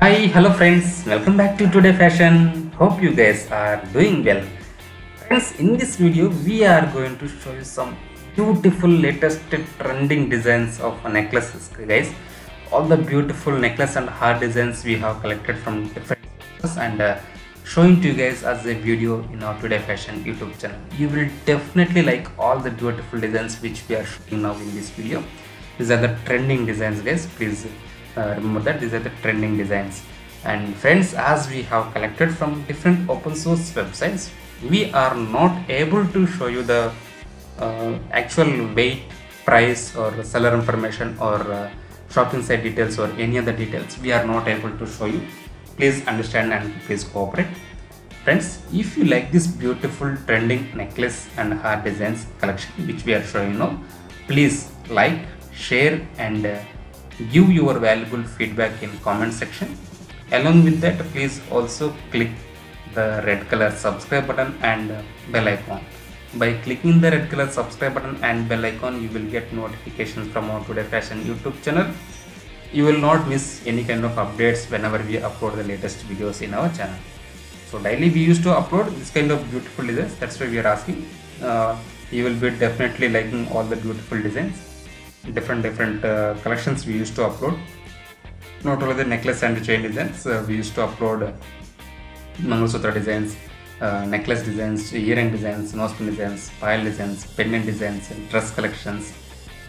Hi, hello friends, welcome back to Today Fashion. Hope you guys are doing well. Friends, in this video, we are going to show you some beautiful latest trending designs of necklaces, guys. All the beautiful necklace and haar designs we have collected from different and uh, showing to you guys as a video in our Today Fashion YouTube channel. You will definitely like all the beautiful designs which we are showing now in this video. These are the trending designs, guys. Please remember that? These are the trending designs. And friends as we have collected from different open source websites we are not able to show you the uh, actual weight price or seller information or uh, shopping site details or any other details. We are not able to show you. Please understand and please cooperate. Friends if you like this beautiful trending necklace and haar designs collection which we are showing now please like share and uh, give your valuable feedback in comment section. Along with that please also click the red color subscribe button and bell icon. By clicking the red color subscribe button and bell icon you will get notifications from our today fashion youtube channel. You will not miss any kind of updates whenever we upload the latest videos in our channel. So daily we used to upload this kind of beautiful designs. That's why we are asking. Uh, you will be definitely liking all the beautiful designs different different uh, collections we used to upload. Not only the necklace and chain designs uh, we used to upload uh, mangalsutra designs uh, necklace designs earring designs nose pin designs pile designs pendant designs dress collections.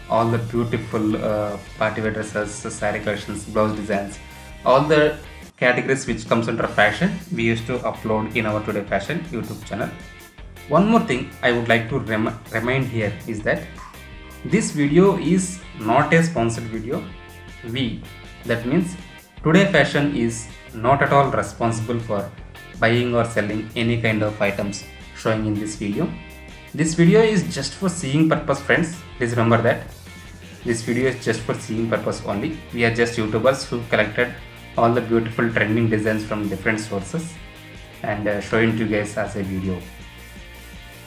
All the beautiful uh, party wear dresses saree collections blouse designs. All the categories which comes under fashion we used to upload in our today fashion youtube channel. One more thing i would like to rem- remind here is that this video is not a sponsored video. We that means today fashion is not at all responsible for buying or selling any kind of items showing in this video. This video is just for seeing purpose friends. Please remember that. This video is just for seeing purpose only. We are just youtubers who collected all the beautiful trending designs from different sources and uh, showing to you guys as a video.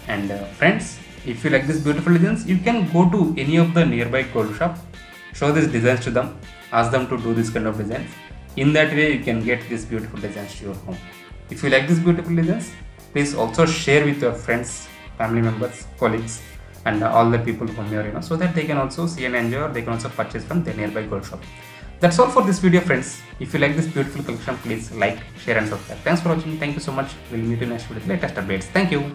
And uh, friends if you like these beautiful designs you can go to any of the nearby gold shop show these designs to them ask them to do this kind of designs. In that way you can get these beautiful designs to your home. If you like these beautiful designs please also share with your friends family members colleagues and all the people from you are you know so that they can also see and enjoy or they can also purchase from the nearby gold shop. That's all for this video friends. If you like this beautiful collection please like share and subscribe. Thanks for watching. Thank you so much. We'll meet you next video with latest updates. Thank you